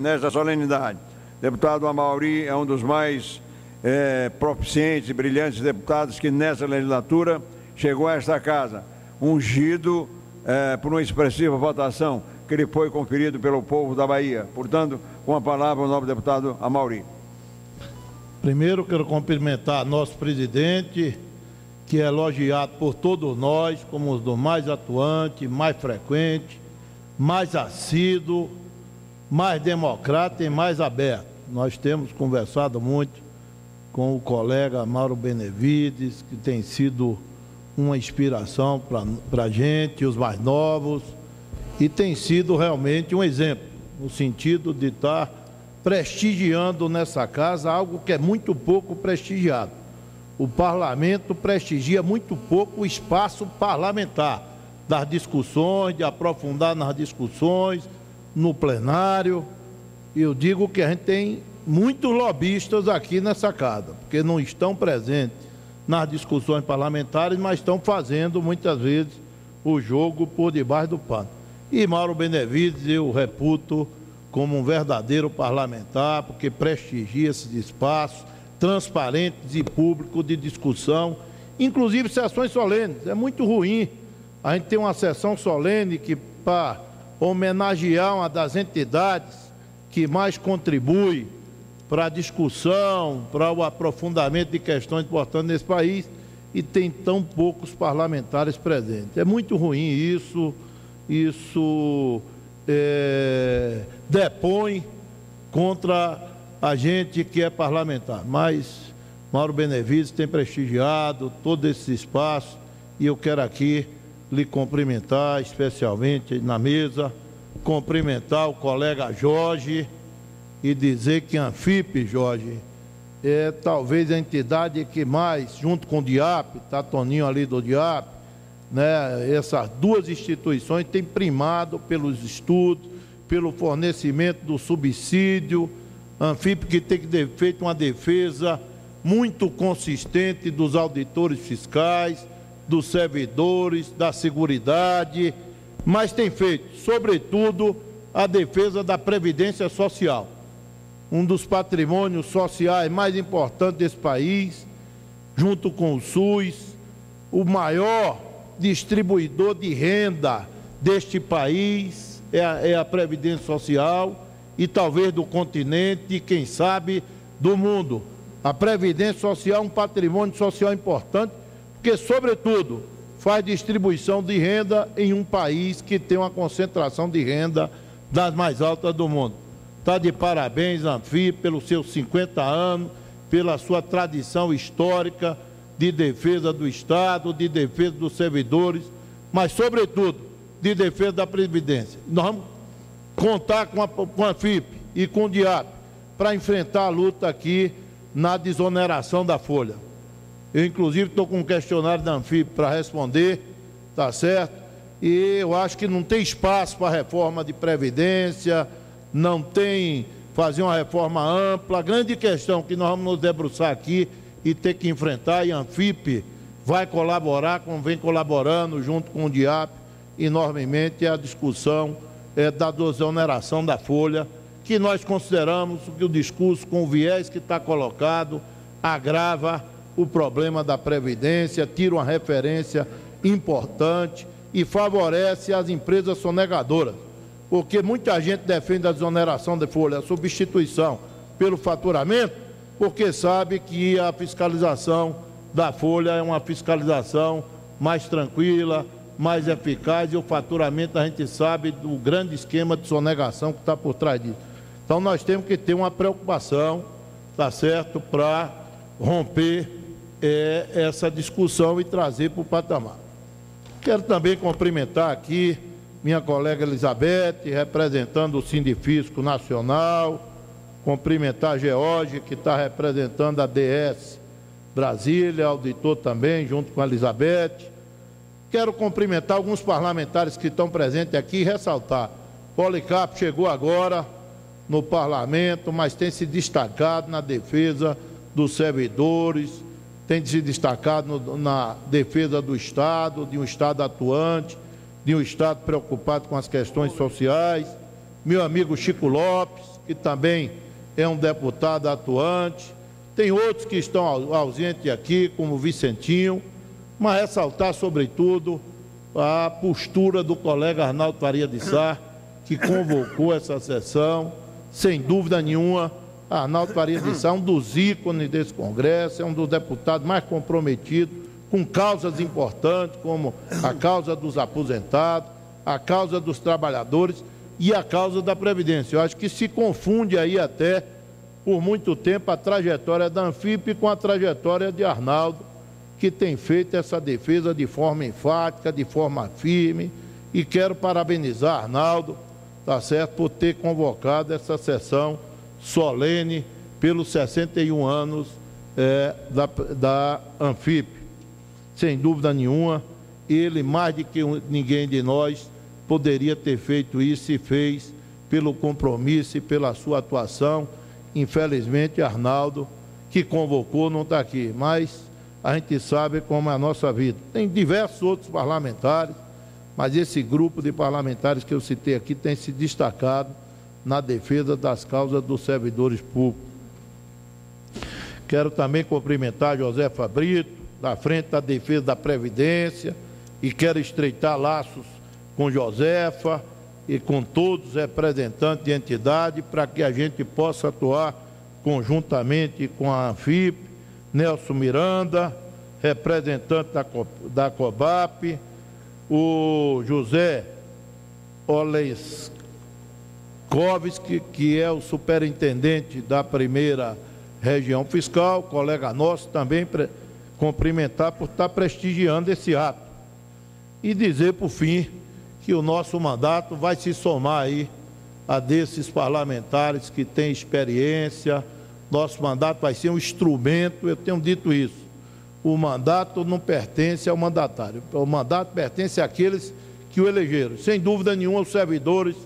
nesta solenidade. Deputado Amauri é um dos mais é, proficientes e brilhantes deputados que nessa legislatura chegou a esta casa, ungido é, por uma expressiva votação que lhe foi conferido pelo povo da Bahia. Portanto, com a palavra o nobre deputado Amauri. Primeiro quero cumprimentar nosso presidente, que é elogiado por todos nós como um dos mais atuantes, mais frequente, mais assíduo, mais democrata e mais aberto. Nós temos conversado muito com o colega Mauro Benevides, que tem sido uma inspiração para a gente, os mais novos, e tem sido realmente um exemplo, no sentido de estar prestigiando nessa casa algo que é muito pouco prestigiado. O parlamento prestigia muito pouco o espaço parlamentar, das discussões, de aprofundar nas discussões, no plenário. Eu digo que a gente tem muitos lobistas aqui nessa casa, porque não estão presentes nas discussões parlamentares, mas estão fazendo muitas vezes o jogo por debaixo do pano. E Mauro Benevides eu reputo como um verdadeiro parlamentar, porque prestigia esses espaços transparentes e públicos de discussão, inclusive sessões solenes. É muito ruim a gente ter uma sessão solene que, para homenagear uma das entidades que mais contribui para a discussão, para o aprofundamento de questões importantes nesse país, e tem tão poucos parlamentares presentes. É muito ruim isso, isso é, depõe contra a gente que é parlamentar. Mas Mauro Benevides tem prestigiado todo esse espaço e eu quero aqui lhe cumprimentar, especialmente na mesa, cumprimentar o colega Jorge e dizer que a Anfip, Jorge, é talvez a entidade que mais, junto com o DIAP, está Toninho ali do DIAP, né, essas duas instituições têm primado pelos estudos, pelo fornecimento do subsídio, Anfip que tem que ter feito uma defesa muito consistente dos auditores fiscais, dos servidores, da seguridade, mas tem feito, sobretudo, a defesa da Previdência Social, um dos patrimônios sociais mais importantes desse país, junto com o SUS, o maior distribuidor de renda deste país é a, é a Previdência Social e talvez do continente quem sabe, do mundo. A Previdência Social é um patrimônio social importante porque, sobretudo, faz distribuição de renda em um país que tem uma concentração de renda das mais altas do mundo. Está de parabéns, Anfi, pelos seus 50 anos, pela sua tradição histórica de defesa do Estado, de defesa dos servidores, mas, sobretudo, de defesa da Previdência. Nós vamos contar com a, com a FIP e com o DIAP para enfrentar a luta aqui na desoneração da folha. Eu, inclusive, estou com um questionário da Anfip para responder, tá certo? E eu acho que não tem espaço para reforma de previdência, não tem fazer uma reforma ampla. A grande questão que nós vamos nos debruçar aqui e ter que enfrentar, e a Anfip vai colaborar, como vem colaborando junto com o DIAP, enormemente, é a discussão é, da desoneração da folha, que nós consideramos que o discurso com o viés que está colocado agrava o problema da Previdência, tira uma referência importante e favorece as empresas sonegadoras. Porque muita gente defende a desoneração de folha, a substituição pelo faturamento, porque sabe que a fiscalização da folha é uma fiscalização mais tranquila, mais eficaz e o faturamento a gente sabe do grande esquema de sonegação que está por trás disso. Então nós temos que ter uma preocupação, tá certo, para romper é, essa discussão e trazer para o patamar. Quero também cumprimentar aqui minha colega Elizabeth, representando o Sindifisco Nacional, cumprimentar a George, que está representando a DS Brasília, auditor também, junto com a Elizabeth. Quero cumprimentar alguns parlamentares que estão presentes aqui e ressaltar. Policarpo chegou agora no parlamento, mas tem se destacado na defesa dos servidores, tem se destacado no, na defesa do Estado, de um Estado atuante, de um Estado preocupado com as questões sociais. meu amigo Chico Lopes, que também é um deputado atuante, tem outros que estão ausentes aqui, como o Vicentinho, mas ressaltar, sobretudo, a postura do colega Arnaldo Faria de Sá, que convocou essa sessão, sem dúvida nenhuma, Arnaldo Faria de Sá é um dos ícones desse Congresso, é um dos deputados mais comprometidos com causas importantes, como a causa dos aposentados, a causa dos trabalhadores e a causa da Previdência. Eu acho que se confunde aí até, por muito tempo, a trajetória da Anfip com a trajetória de Arnaldo, que tem feito essa defesa de forma enfática, de forma firme, e quero parabenizar Arnaldo, tá certo, por ter convocado essa sessão solene pelos 61 anos é, da, da Anfip. Sem dúvida nenhuma, ele, mais do que ninguém de nós, poderia ter feito isso e fez pelo compromisso e pela sua atuação. Infelizmente, Arnaldo, que convocou, não está aqui, mas a gente sabe como é a nossa vida. Tem diversos outros parlamentares, mas esse grupo de parlamentares que eu citei aqui tem se destacado na defesa das causas dos servidores públicos. Quero também cumprimentar José Fabrito, da frente da defesa da Previdência, e quero estreitar laços com Josefa e com todos os representantes de entidade para que a gente possa atuar conjuntamente com a ANFIP, Nelson Miranda, representante da, da COBAP, o José Oleskovski, que é o superintendente da primeira região fiscal, colega nosso, também cumprimentar por estar prestigiando esse ato. E dizer, por fim, que o nosso mandato vai se somar aí a desses parlamentares que têm experiência. Nosso mandato vai ser um instrumento, eu tenho dito isso. O mandato não pertence ao mandatário, o mandato pertence àqueles que o elegeram. Sem dúvida nenhuma, os servidores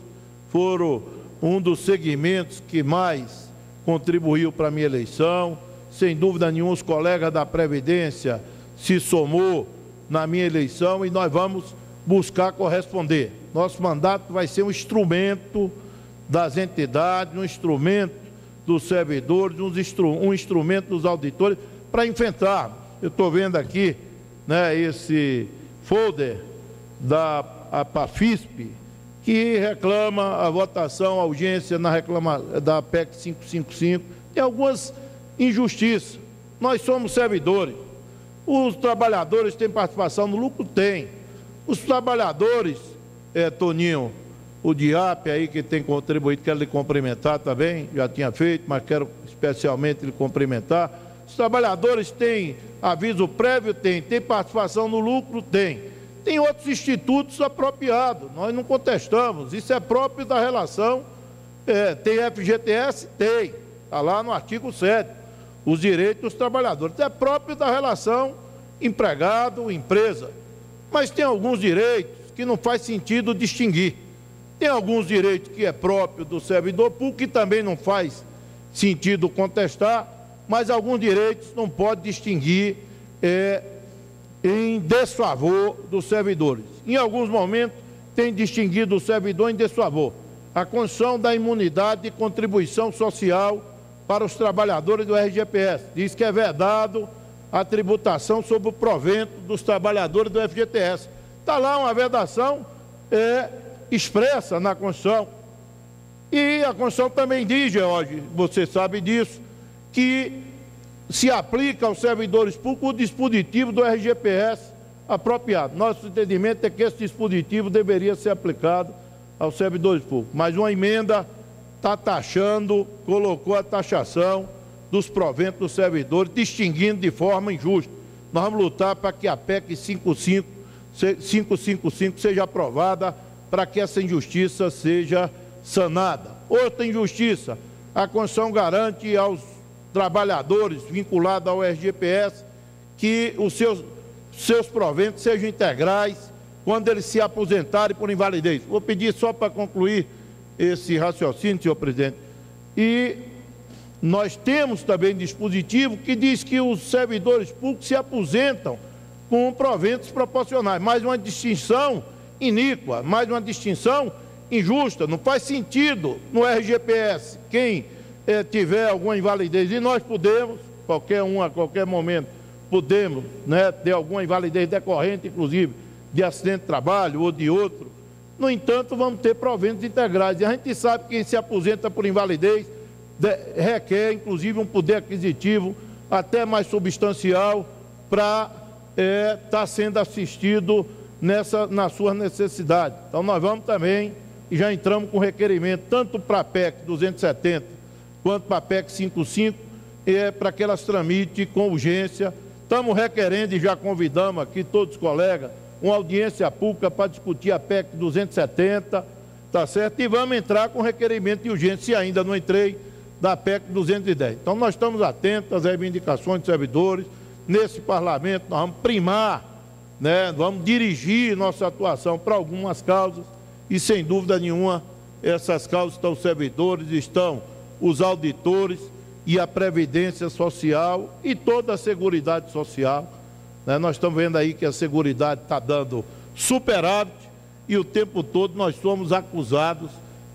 foram um dos segmentos que mais contribuiu para a minha eleição. Sem dúvida nenhuma, os colegas da Previdência se somou na minha eleição e nós vamos buscar corresponder. Nosso mandato vai ser um instrumento das entidades, um instrumento dos servidores, um, instru um instrumento dos auditores para enfrentar. Eu estou vendo aqui né, esse folder da PAFISP, que reclama a votação, a urgência na reclama, da PEC 555. Tem algumas injustiças. Nós somos servidores. Os trabalhadores têm participação no lucro? Tem. Os trabalhadores, é, Toninho, o DIAP aí que tem contribuído, quero lhe cumprimentar também, já tinha feito, mas quero especialmente lhe cumprimentar. Os trabalhadores têm aviso prévio? Tem. Tem participação no lucro? Tem. Tem outros institutos apropriados, nós não contestamos, isso é próprio da relação. É, tem FGTS? Tem, está lá no artigo 7, os direitos dos trabalhadores. É próprio da relação empregado-empresa. Mas tem alguns direitos que não faz sentido distinguir. Tem alguns direitos que é próprio do servidor público que também não faz sentido contestar, mas alguns direitos não pode distinguir é, em desfavor dos servidores. Em alguns momentos tem distinguido o servidor em desfavor. A condição da imunidade de contribuição social para os trabalhadores do RGPS. Diz que é vedado a tributação sobre o provento dos trabalhadores do FGTS. Está lá uma vedação é, expressa na Constituição. E a Constituição também diz, George, você sabe disso, que se aplica aos servidores públicos o dispositivo do RGPS apropriado. Nosso entendimento é que esse dispositivo deveria ser aplicado aos servidores públicos. Mas uma emenda está taxando, colocou a taxação dos proventos dos servidores, distinguindo de forma injusta. Nós vamos lutar para que a PEC 55, 555 seja aprovada, para que essa injustiça seja sanada. Outra injustiça, a Constituição garante aos trabalhadores vinculados ao RGPS que os seus, seus proventos sejam integrais quando eles se aposentarem por invalidez. Vou pedir só para concluir esse raciocínio, senhor presidente. E nós temos também dispositivo que diz que os servidores públicos se aposentam com proventos proporcionais, mais uma distinção iníqua, mais uma distinção injusta, não faz sentido no RGPS. Quem é, tiver alguma invalidez, e nós podemos, qualquer um a qualquer momento, podemos né, ter alguma invalidez decorrente, inclusive, de acidente de trabalho ou de outro. No entanto, vamos ter proventos integrais. E a gente sabe que quem se aposenta por invalidez requer, inclusive, um poder aquisitivo até mais substancial para estar é, tá sendo assistido nessa, na sua necessidade. Então, nós vamos também, e já entramos com requerimento, tanto para a PEC 270 quanto para a PEC 55, é, para que elas tramitem com urgência. Estamos requerendo e já convidamos aqui todos os colegas uma audiência pública para discutir a PEC 270, tá certo? E vamos entrar com requerimento de urgência, se ainda não entrei, da PEC 210. Então nós estamos atentos às reivindicações dos servidores, nesse parlamento nós vamos primar, né? vamos dirigir nossa atuação para algumas causas e sem dúvida nenhuma essas causas estão servidores, estão os auditores e a Previdência Social e toda a Seguridade Social né? Nós estamos vendo aí que a Seguridade está dando superávit e o tempo todo nós somos acusados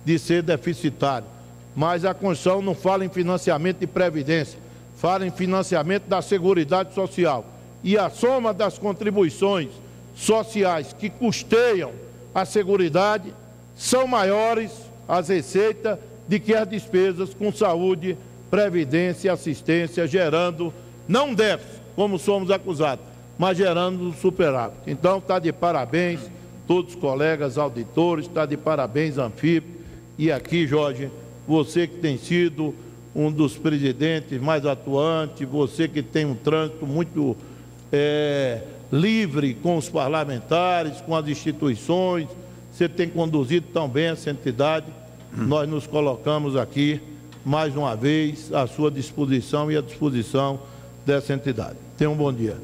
de ser deficitário. Mas a Constituição não fala em financiamento de previdência, fala em financiamento da Seguridade Social. E a soma das contribuições sociais que custeiam a Seguridade são maiores as receitas de que as despesas com saúde, previdência e assistência, gerando não déficit, como somos acusados, mas gerando superávit. Então, está de parabéns todos os colegas auditores, está de parabéns Anfip. E aqui, Jorge, você que tem sido um dos presidentes mais atuantes, você que tem um trânsito muito é, livre com os parlamentares, com as instituições, você tem conduzido tão bem essa entidade. Nós nos colocamos aqui, mais uma vez, à sua disposição e à disposição dessa entidade. Tenha um bom dia.